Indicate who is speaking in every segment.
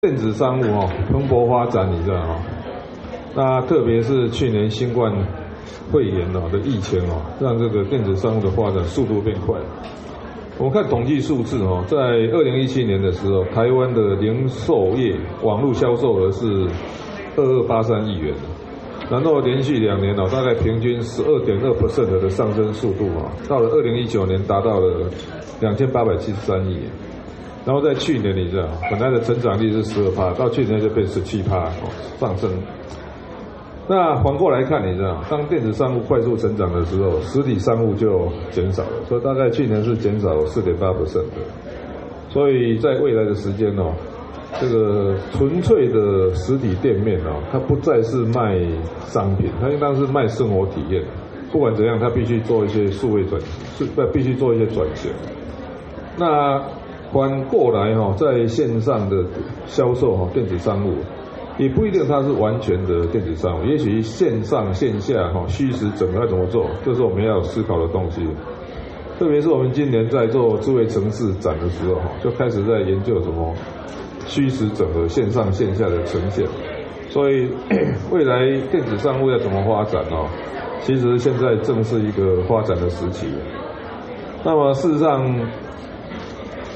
Speaker 1: 电子商务哦蓬勃发展，你知道吗？那特别是去年新冠肺炎哦的疫情哦，让这个电子商务的发展速度变快。我们看统计数字哦，在二零一七年的时候，台湾的零售业网络销售额是二二八三亿元，然后连续两年哦，大概平均十二点二 percent 的上升速度啊，到了二零一九年达到了两千八百七十三亿元。然后在去年，你知道，本来的成长率是十二趴，到去年就变十七趴哦，上升。那反过来看，你知道，当电子商务快速成长的时候，实体商务就减少了，所以大概去年是减少四点八不甚的。所以在未来的时间哦，这个纯粹的实体店面哦，它不再是卖商品，它应当是卖生活体验。不管怎样，它必须做一些数位转，是不必须做一些转型。那。反过来哈，在线上的销售哈，电子商务也不一定它是完全的电子商务，也许线上线下哈虚实整合怎么做，这是我们要思考的东西。特别是我们今年在做智慧城市展的时候哈，就开始在研究什么虚实整合、线上线下的呈现。所以未来电子商务要怎么发展哦？其实现在正是一个发展的时期。那么事实上。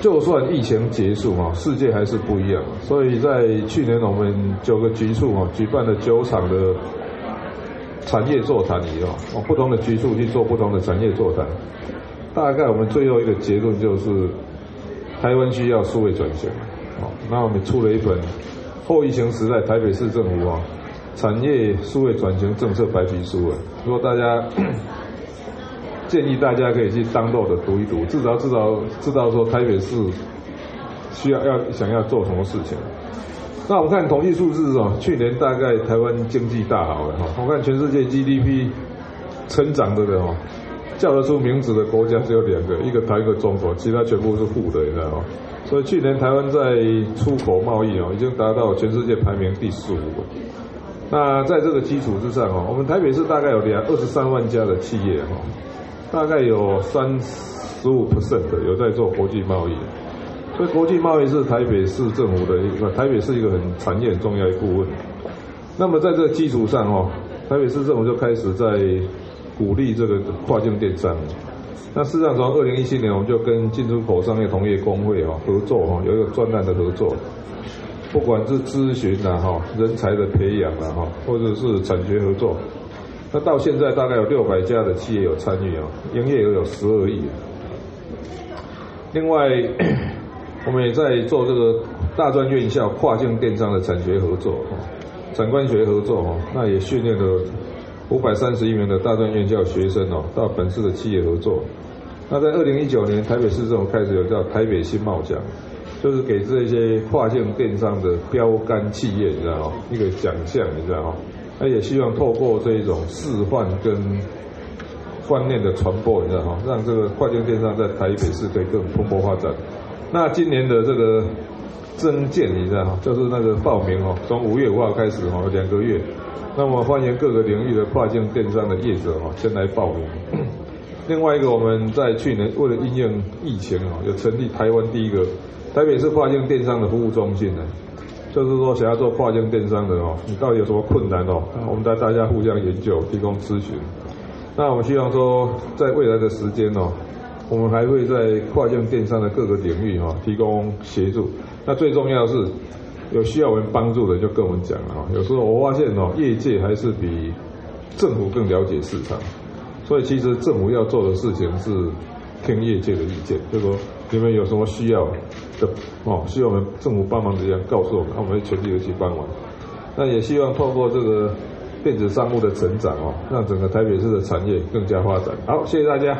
Speaker 1: 就算疫情结束哈，世界还是不一样。所以在去年我们九个局处哈举办了九场的产业座谈仪哦，不同的局处去做不同的产业座谈。大概我们最后一个结论就是，台湾需要数位转型。哦，那我们出了一本后疫情时代台北市政府啊产业数位转型政策白皮书啊，如果大家。建议大家可以去当漏的读一读，至少至少知道说台北市需要要想要做什么事情。那我们看统计数字哦，去年大概台湾经济大好了哈。我看全世界 GDP 成长的哦，叫得出名字的国家只有两个，一个台一个中国，其他全部是负的，你知道吗？所以去年台湾在出口贸易哦，已经达到全世界排名第十五。那在这个基础之上哦，我们台北市大概有两二十三万家的企业哈。大概有三十五 percent 的有在做国际贸易，所以国际贸易是台北市政府的一个，台北是一个很产业很重要的顾问。那么在这个基础上哦，台北市政府就开始在鼓励这个跨境电商。那事实上从二零一七年，我们就跟进出口商业同业工会哈合作哈，有一个专栏的合作，不管是咨询啊哈，人才的培养啊哈，或者是产学合作。那到现在大概有六百家的企业有参与啊，营业额有十二亿。另外，我们也在做这个大专院校跨境电商的产学合作，产官学合作哦，那也训练了五百三十一名的大专院校学生哦，到本市的企业合作。那在二零一九年，台北市政府开始有叫台北新贸奖，就是给这些跨境电商的标杆企业，你知道吗？一个奖项，你知道吗？那也希望透过这一种示范跟观念的传播，你知道哈，让这个跨境电商在台北市可以更蓬勃发展。那今年的这个增建，你知道哈，就是那个报名哦，从五月五号开始哦，两个月。那么欢迎各个领域的跨境电商的业者哈，先来报名。另外一个，我们在去年为了应应疫情哦，就成立台湾第一个台北市跨境电商的服务中心呢。就是说，想要做跨境电商的哦，你到底有什么困难哦？我们带大家互相研究，提供咨询。那我们希望说，在未来的时间哦，我们还会在跨境电商的各个领域哈提供协助。那最重要是，有需要我们帮助的就跟我们讲了哈。有时候我发现哦，业界还是比政府更了解市场，所以其实政府要做的事情是。听业界的意见，就说你们有什么需要的哦，需要我们政府帮忙的，人告诉我们，那我们会全力的去帮忙。那也希望透过这个电子商务的成长哦，让整个台北市的产业更加发展。好，谢谢大家。